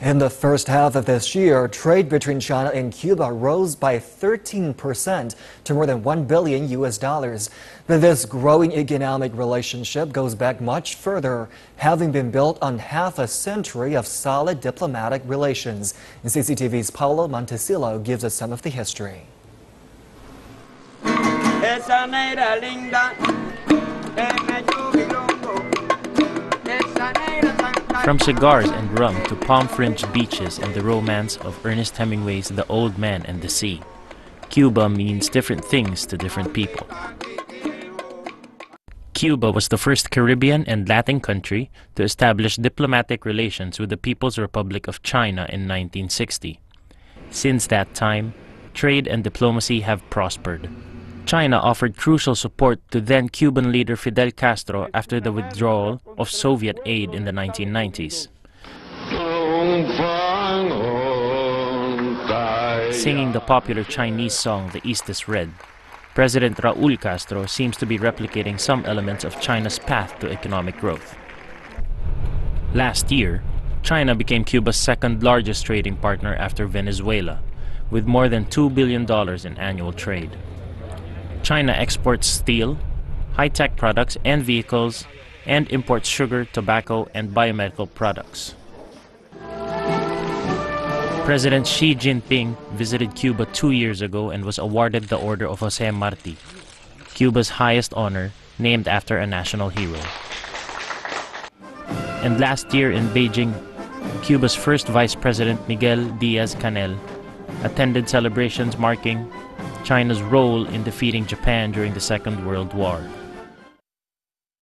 In the first half of this year, trade between China and Cuba rose by 13% to more than 1 billion US dollars. But this growing economic relationship goes back much further, having been built on half a century of solid diplomatic relations. CCTV's Paulo Montecillo gives us some of the history. From cigars and rum to palm-fringed beaches and the romance of Ernest Hemingway's The Old Man and the Sea, Cuba means different things to different people. Cuba was the first Caribbean and Latin country to establish diplomatic relations with the People's Republic of China in 1960. Since that time, trade and diplomacy have prospered. China offered crucial support to then Cuban leader Fidel Castro after the withdrawal of Soviet aid in the 1990s. Singing the popular Chinese song The East is Red, President Raul Castro seems to be replicating some elements of China's path to economic growth. Last year, China became Cuba's second largest trading partner after Venezuela, with more than $2 billion in annual trade. China exports steel, high-tech products and vehicles, and imports sugar, tobacco, and biomedical products. President Xi Jinping visited Cuba two years ago and was awarded the Order of Jose Marti, Cuba's highest honor, named after a national hero. And last year in Beijing, Cuba's first Vice President Miguel Diaz-Canel attended celebrations marking China's role in defeating Japan during the Second World War.